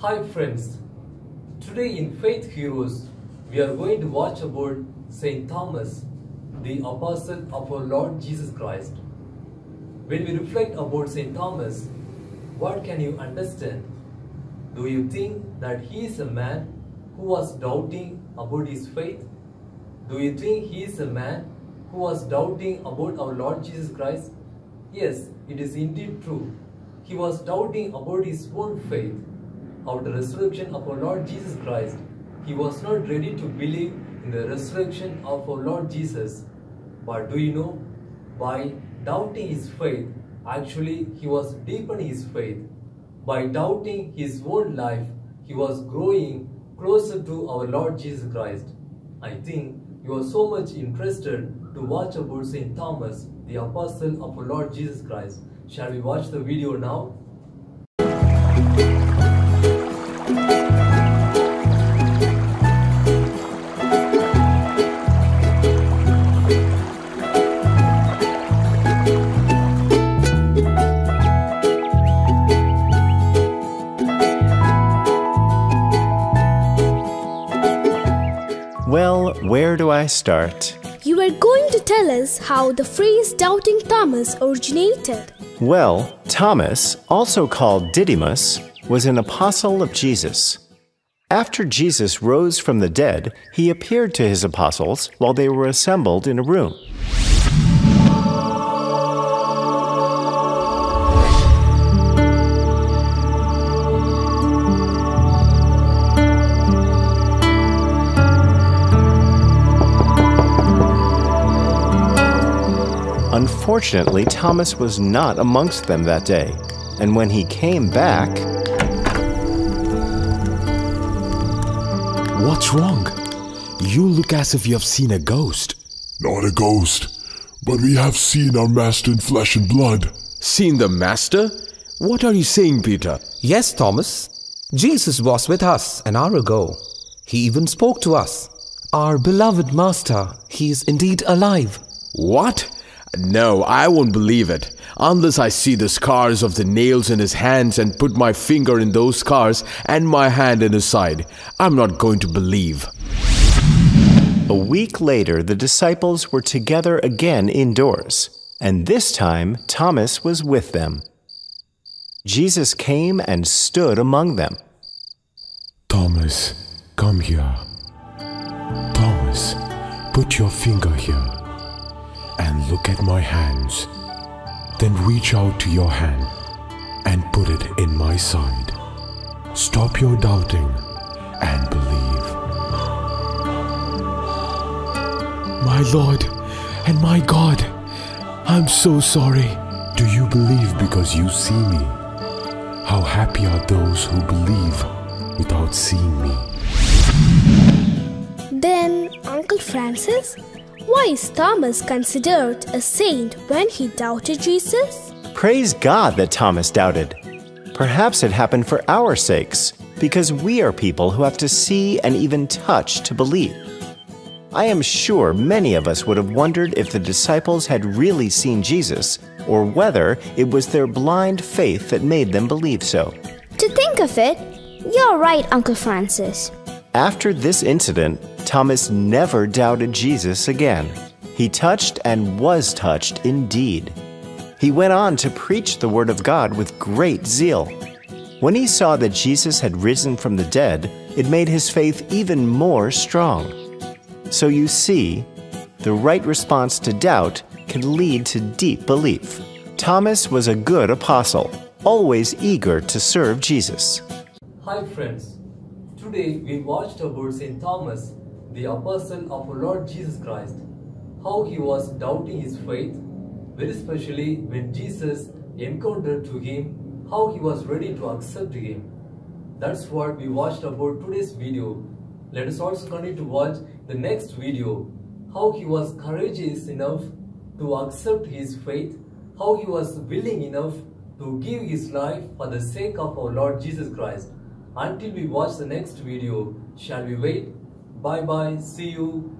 Hi friends, today in Faith Heroes we are going to watch about Saint Thomas, the apostle of our Lord Jesus Christ. When we reflect about Saint Thomas, what can you understand? Do you think that he is a man who was doubting about his faith? Do you think he is a man who was doubting about our Lord Jesus Christ? Yes, it is indeed true. He was doubting about his own faith. After the resurrection of our Lord Jesus Christ, he was not ready to believe in the resurrection of our Lord Jesus. But do you know, by doubting his faith, actually he was deepening his faith. By doubting his own life, he was growing closer to our Lord Jesus Christ. I think you are so much interested to watch about Saint Thomas, the apostle of our Lord Jesus Christ. Shall we watch the video now? Where do I start? You are going to tell us how the phrase doubting Thomas originated. Well, Thomas, also called Didymus, was an apostle of Jesus. After Jesus rose from the dead, he appeared to his apostles while they were assembled in a room. Unfortunately, Thomas was not amongst them that day, and when he came back, What's wrong? You look as if you have seen a ghost. Not a ghost, but we have seen our master in flesh and blood. Seen the Master? What are you saying, Peter? Yes, Thomas. Jesus was with us an hour ago. He even spoke to us. Our beloved Master, he is indeed alive. What? No, I won't believe it. Unless I see the scars of the nails in his hands and put my finger in those scars and my hand in his side. I'm not going to believe. a week later, the disciples were together again indoors, and this time Thomas was with them. Jesus came and stood among them. Thomas, come here. Thomas, put your finger here and look at my hands. Then reach out to your hand and put it in my side. Stop your doubting and believe. My Lord and my God, I'm so sorry. Do you believe because you see me? How happy are those who believe without seeing me? Then, Uncle Francis, why is Thomas considered a saint when he doubted Jesus? Praise God that Thomas doubted. Perhaps it happened for our sakes, because we are people who have to see and even touch to believe. I am sure many of us would have wondered if the disciples had really seen Jesus, or whether it was their blind faith that made them believe so. To think of it, you're right, Uncle Francis. After this incident, Thomas never doubted Jesus again. He touched and was touched indeed. He went on to preach the Word of God with great zeal. When he saw that Jesus had risen from the dead, it made his faith even more strong. So you see, the right response to doubt can lead to deep belief. Thomas was a good apostle, always eager to serve Jesus. Hi friends, today we watched about Saint Thomas, the apostle of Lord Jesus Christ, how he was doubting his faith, very especially when Jesus encountered to him, how he was ready to accept him. That's what we watched about today's video. Let us also continue to watch the next video, how he was courageous enough to accept his faith, how he was willing enough to give his life for the sake of our Lord Jesus Christ. Until we watch the next video, shall we wait? Bye bye, see you